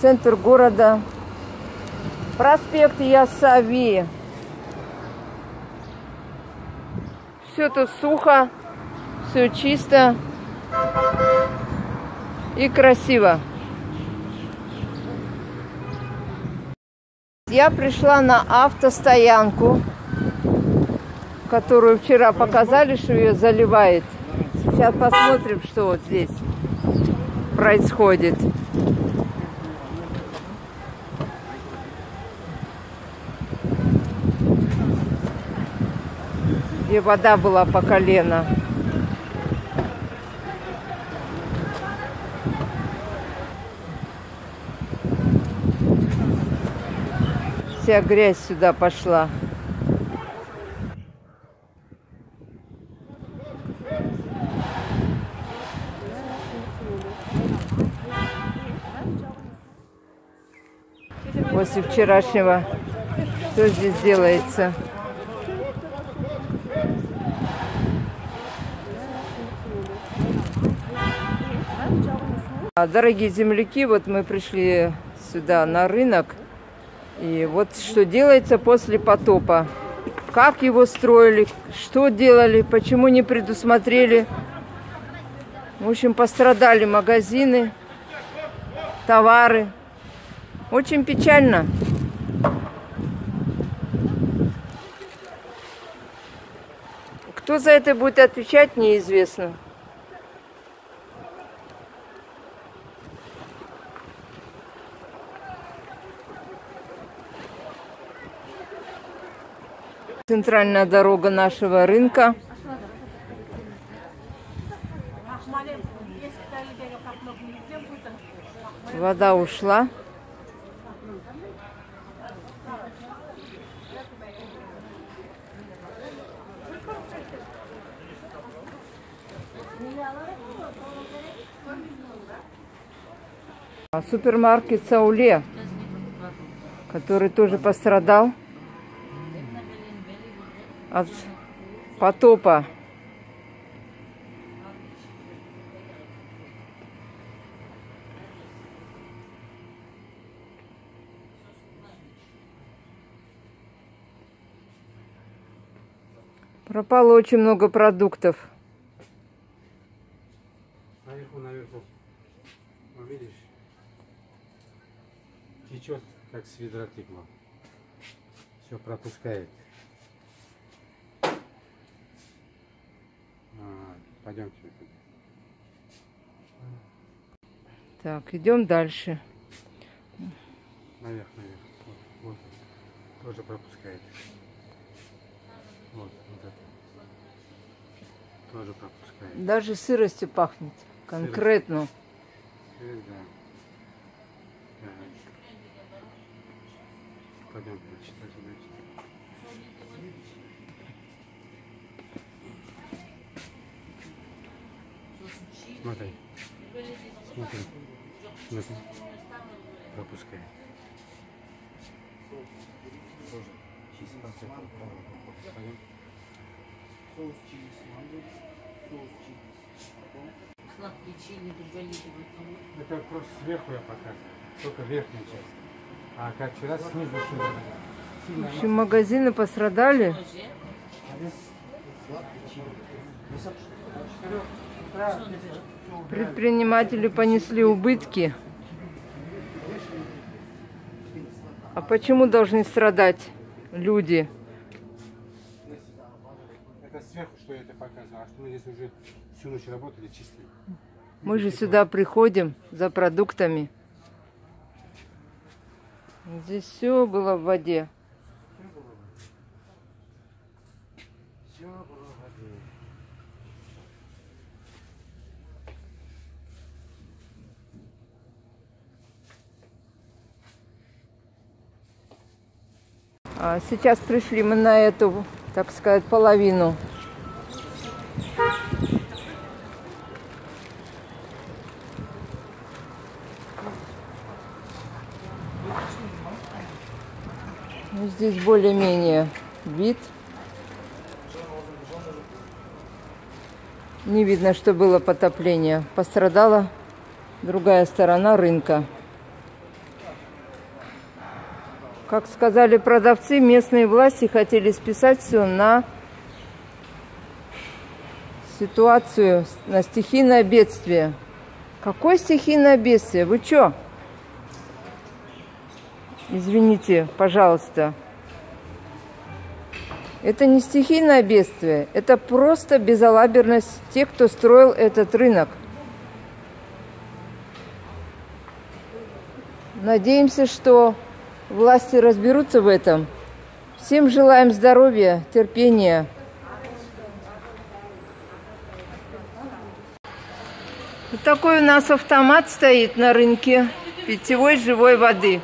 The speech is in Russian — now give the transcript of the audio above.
центр города. Проспект Ясави. Все тут сухо, все чисто и красиво. Я пришла на автостоянку, которую вчера показали, что ее заливает. Сейчас посмотрим, что вот здесь происходит. Где вода была по колено. Вся грязь сюда пошла. После вчерашнего, что здесь делается? Дорогие земляки, вот мы пришли сюда на рынок. И вот что делается после потопа. Как его строили, что делали, почему не предусмотрели. В общем, пострадали магазины, товары. Очень печально. Кто за это будет отвечать, неизвестно. Центральная дорога нашего рынка. Вода ушла. Супермаркет Сауле, который тоже пострадал от потопа. Пропало очень много продуктов. Наверху, наверху. Ну? Течет, как с ведра текло. Все пропускает. А, пойдемте. Так, идем дальше. Наверх, наверх. Вот, вот. Тоже пропускает. Вот, вот это. Тоже пропускает. Даже сыростью пахнет. Конкретно. Сырость, да. Пойдем, значит, дальше, дальше. Смотри. Смотри. Смотри. Пропускай. Соус чили с манго, соус чили с Сладкие чили доголитывают. Это просто сверху я показываю. Только верхняя часть. А как вчера снизу. В общем, магазины пострадали. сладкий чили. Предприниматели понесли убытки. А почему должны страдать люди? Это сверху, что я это показывал. А что мы здесь уже всю ночь работали, чистили. Мы же сюда приходим за продуктами. Здесь все было в воде. Все было в воде. А сейчас пришли мы на эту, так сказать, половину. Ну, Здесь более-менее вид. Не видно, что было потопление. Пострадала другая сторона рынка. Как сказали продавцы, местные власти хотели списать все на ситуацию, на стихийное бедствие. Какое стихийное бедствие? Вы что? Извините, пожалуйста. Это не стихийное бедствие, это просто безалаберность тех, кто строил этот рынок. Надеемся, что власти разберутся в этом. Всем желаем здоровья, терпения. Вот такой у нас автомат стоит на рынке питьевой живой воды.